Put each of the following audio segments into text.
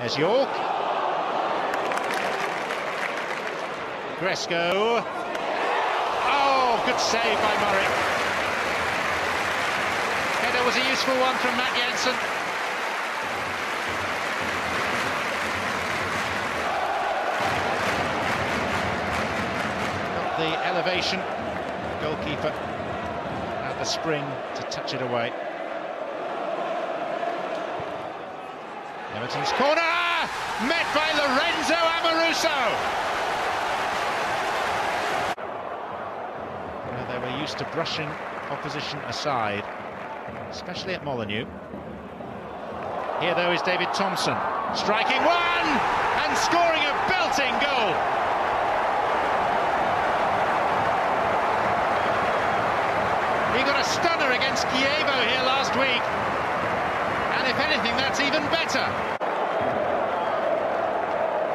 There's Yorke. Gresko. Oh, good save by Murray. Header was a useful one from Matt Jansen. Got the elevation. Goalkeeper had the spring to touch it away. Emerton's corner! Met by Lorenzo Amoruso! They were used to brushing opposition aside, especially at Molineux. Here, though, is David Thompson, striking one and scoring a belting goal. He got a stunner against Chievo here last week. And if anything, that's even better.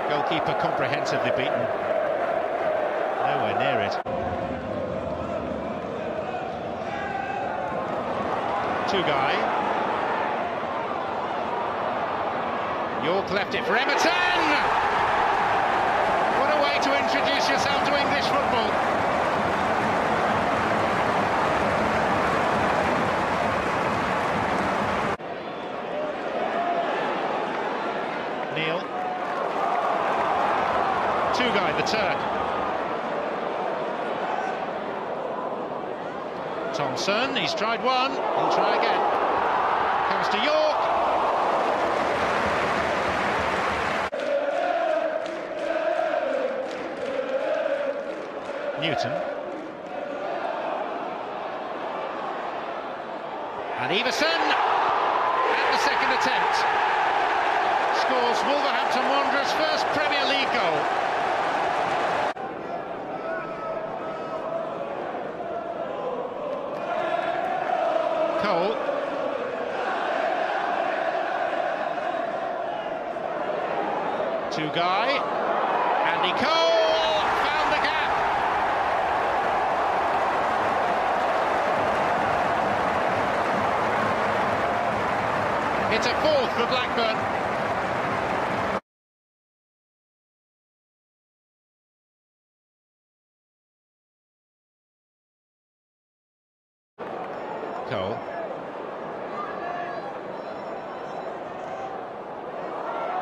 Goalkeeper comprehensively beaten. Nowhere near it. Two guy. Yorke left it for Emerton! What a way to introduce yourself to English football. Neill. Two guy, the Turk. Thompson, he's tried one, he'll try again. Comes to Yorke. Newton. And Iversen. at the second attempt scores Wolverhampton Wanderers' first Premier League goal. Cole. Tugay. Andy Cole found the gap. It's a fourth for Blackburn.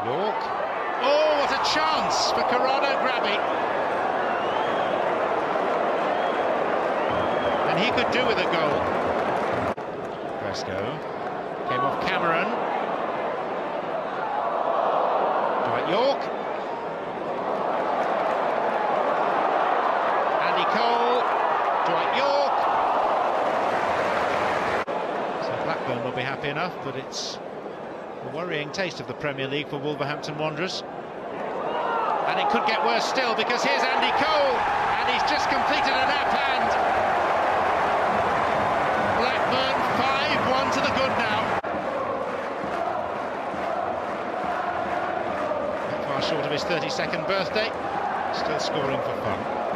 Yorke. Oh, what a chance for Corrado Grabbi. And he could do with a goal. Gresko came off Cameron. Dwight Yorke. Andy Cole. Dwight Yorke. So Blackburn will be happy enough, but it's a worrying taste of the Premier League for Wolverhampton Wanderers. And it could get worse still because here's Andy Cole and he's just completed an app hand. Blackburn 5-1 to the good now. Not far short of his 32nd birthday, still scoring for fun.